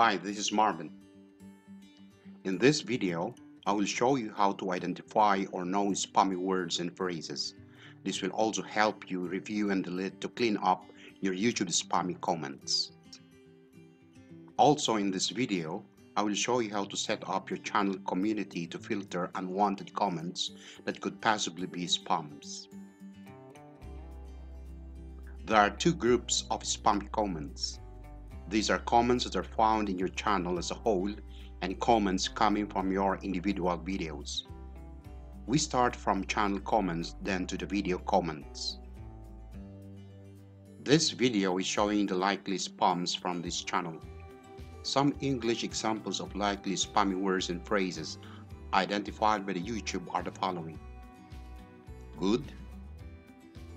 Hi, this is Marvin. In this video, I will show you how to identify or know spammy words and phrases. This will also help you review and delete to clean up your YouTube spammy comments. Also in this video, I will show you how to set up your channel community to filter unwanted comments that could possibly be spams. There are two groups of spammy comments. These are comments that are found in your channel as a whole and comments coming from your individual videos. We start from channel comments then to the video comments. This video is showing the likely spams from this channel. Some English examples of likely spammy words and phrases identified by the YouTube are the following. Good,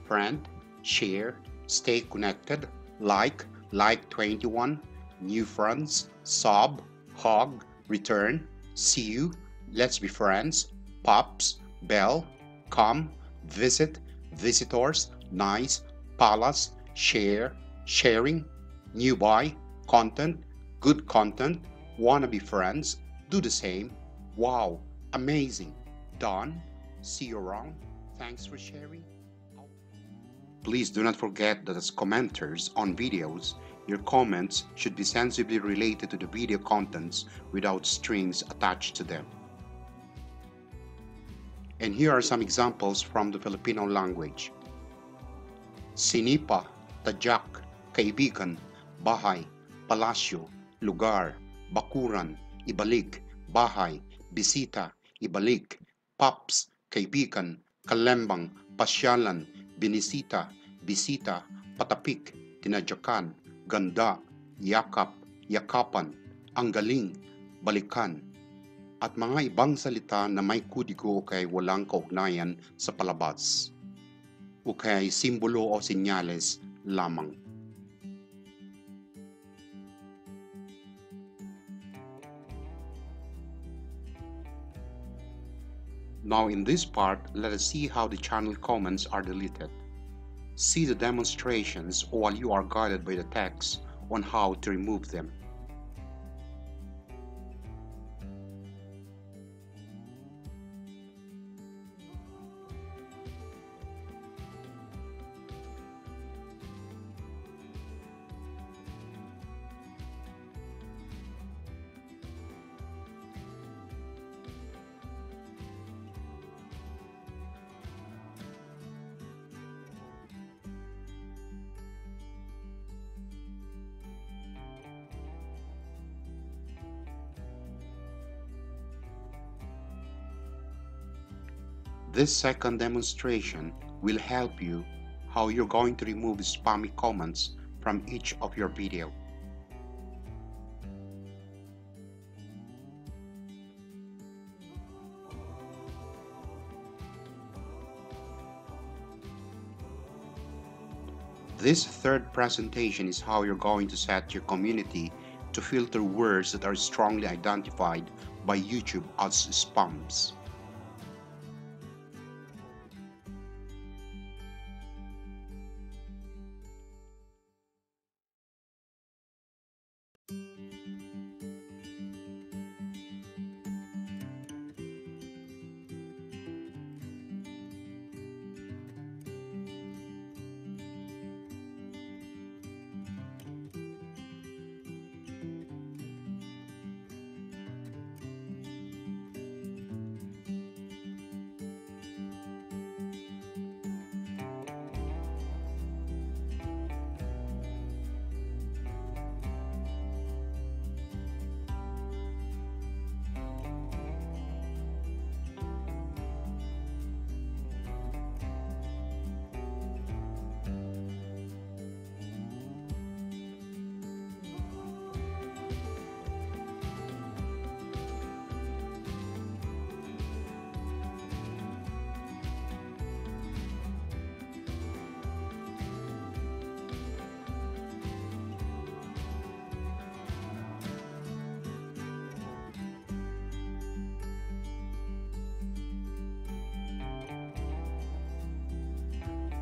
friend, share, stay connected, like, like 21, new friends, sob, hug, return, see you, let's be friends, pops, bell, come, visit, visitors, nice, palace, share, sharing, new buy, content, good content, wanna be friends, do the same, wow, amazing, done, see you around, thanks for sharing. Please do not forget that as commenters on videos, your comments should be sensibly related to the video contents without strings attached to them. And here are some examples from the Filipino language. Sinipa, Tajak, Kaibigan, Bahay, Palasyo, Lugar, Bakuran, Ibalik, Bahay, Bisita, Ibalik, Paps, Kaibigan, Kalembang, Pasyalan, Binisita, Bisita, Patapik, Tinadyakan, Ganda, Yakap, Yakapan, Ang Galing, Balikan, at mga ibang salita na may kudigo o kay walang kaugnayan sa palabas o kay simbolo o sinyales lamang. Now in this part, let us see how the channel comments are deleted. See the demonstrations while you are guided by the text on how to remove them. This second demonstration will help you how you're going to remove spammy comments from each of your video. This third presentation is how you're going to set your community to filter words that are strongly identified by YouTube as spams.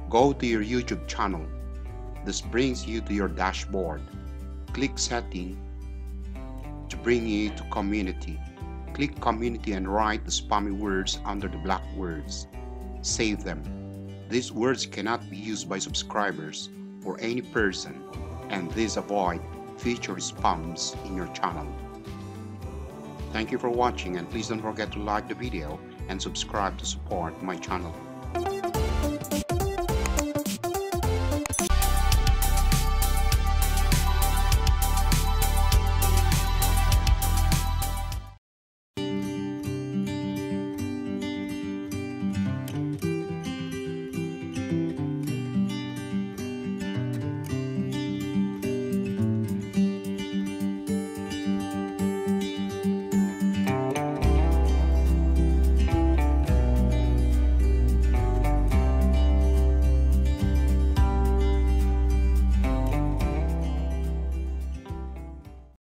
Go to your YouTube channel. This brings you to your dashboard. Click Setting, to bring you to community. Click community and write the spammy words under the blocked words. Save them. These words cannot be used by subscribers or any person and these avoid future spams in your channel. Thank you for watching and please don't forget to like the video and subscribe to support my channel.